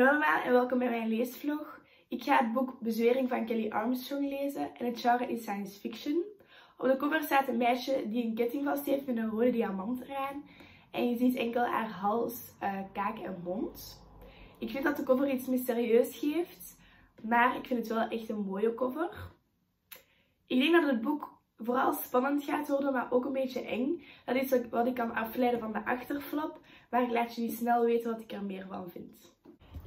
Hallo allemaal en welkom bij mijn leesvlog. Ik ga het boek Bezwering van Kelly Armstrong lezen en het genre is science fiction. Op de cover staat een meisje die een ketting vast heeft met een rode diamant eraan. En je ziet enkel haar hals, uh, kaak en mond. Ik vind dat de cover iets mysterieus geeft, maar ik vind het wel echt een mooie cover. Ik denk dat het boek vooral spannend gaat worden, maar ook een beetje eng. Dat is wat ik kan afleiden van de achterflap, maar ik laat jullie snel weten wat ik er meer van vind.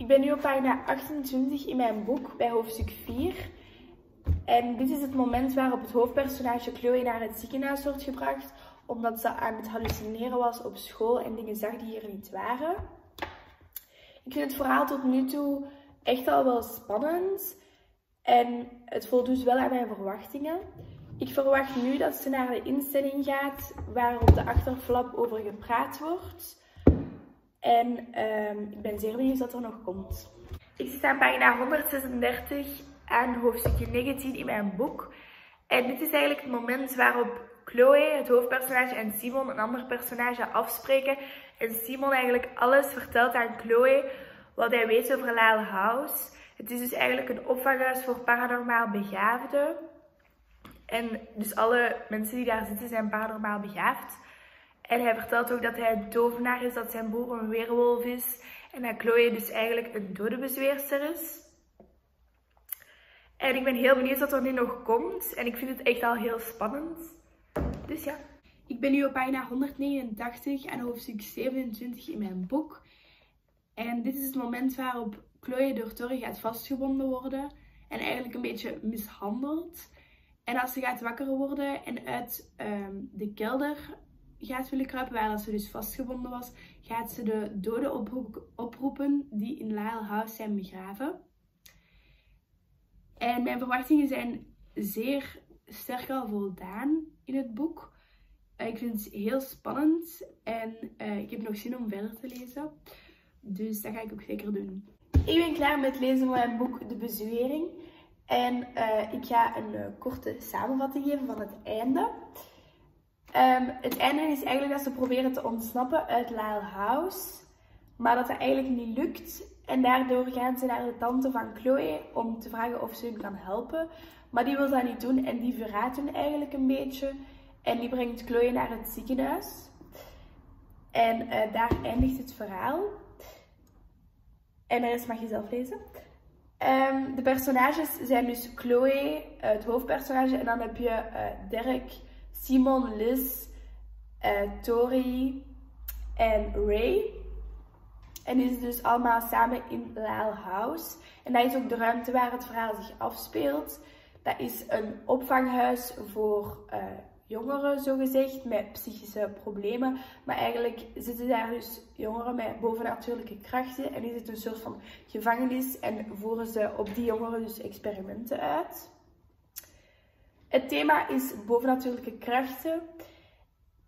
Ik ben nu op pagina 28 in mijn boek bij hoofdstuk 4. En dit is het moment waarop het hoofdpersonage Chloe naar het ziekenhuis wordt gebracht, omdat ze aan het hallucineren was op school en dingen zag die hier niet waren. Ik vind het verhaal tot nu toe echt al wel spannend en het voldoet wel aan mijn verwachtingen. Ik verwacht nu dat ze naar de instelling gaat waar op de achterflap over gepraat wordt. En um, ik ben zeer benieuwd wat er nog komt. Ik zit aan pagina 136 aan hoofdstukje 19 in mijn boek. En dit is eigenlijk het moment waarop Chloe, het hoofdpersonage, en Simon, een ander personage, afspreken. En Simon eigenlijk alles vertelt aan Chloe wat hij weet over Lyle House. Het is dus eigenlijk een opvanghuis voor paranormaal begaafden. En dus alle mensen die daar zitten zijn paranormaal begaafd. En hij vertelt ook dat hij een tovenaar is, dat zijn broer een weerwolf is. En dat Chloe dus eigenlijk een dode bezweerster is. En ik ben heel benieuwd wat er nu nog komt. En ik vind het echt al heel spannend. Dus ja. Ik ben nu op pagina 189 en hoofdstuk 27 in mijn boek. En dit is het moment waarop Chloe door Torre gaat vastgebonden worden. En eigenlijk een beetje mishandeld. En als ze gaat wakker worden en uit um, de kelder gaat willen kruipen, waar ze dus vastgebonden was, gaat ze de doden oproepen die in Lyle House zijn begraven. En mijn verwachtingen zijn zeer sterk al voldaan in het boek. Eh, ik vind het heel spannend en uh, ik heb nog zin om verder te lezen. Dus dat ga ik ook zeker doen. Ik ben klaar met lezen van mijn boek De Bezwering. En uh, ik ga een korte samenvatting geven van het einde. Um, het einde is eigenlijk dat ze proberen te ontsnappen uit Lyle House. Maar dat dat eigenlijk niet lukt. En daardoor gaan ze naar de tante van Chloe om te vragen of ze hun kan helpen. Maar die wil dat niet doen en die verraadt hun eigenlijk een beetje. En die brengt Chloe naar het ziekenhuis. En uh, daar eindigt het verhaal. En de rest mag je zelf lezen. Um, de personages zijn dus Chloe, uh, het hoofdpersonage. En dan heb je uh, Derek, Simon, Liz, uh, Tori en Ray. En die zitten dus allemaal samen in Lyle House. En dat is ook de ruimte waar het verhaal zich afspeelt. Dat is een opvanghuis voor uh, jongeren, zogezegd, met psychische problemen. Maar eigenlijk zitten daar dus jongeren met bovennatuurlijke krachten. En is het een soort van gevangenis en voeren ze op die jongeren dus experimenten uit. Het thema is bovennatuurlijke krachten.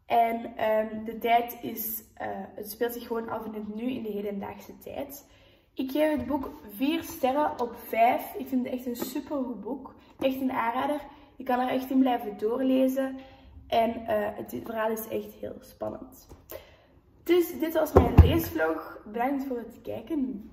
En um, de tijd is, uh, het speelt zich gewoon af in het nu, in de hedendaagse tijd. Ik geef het boek 4 sterren op 5. Ik vind het echt een super goed boek. Echt een aanrader. Je kan er echt in blijven doorlezen. En uh, het verhaal is echt heel spannend. Dus dit was mijn leesvlog. Bedankt voor het kijken.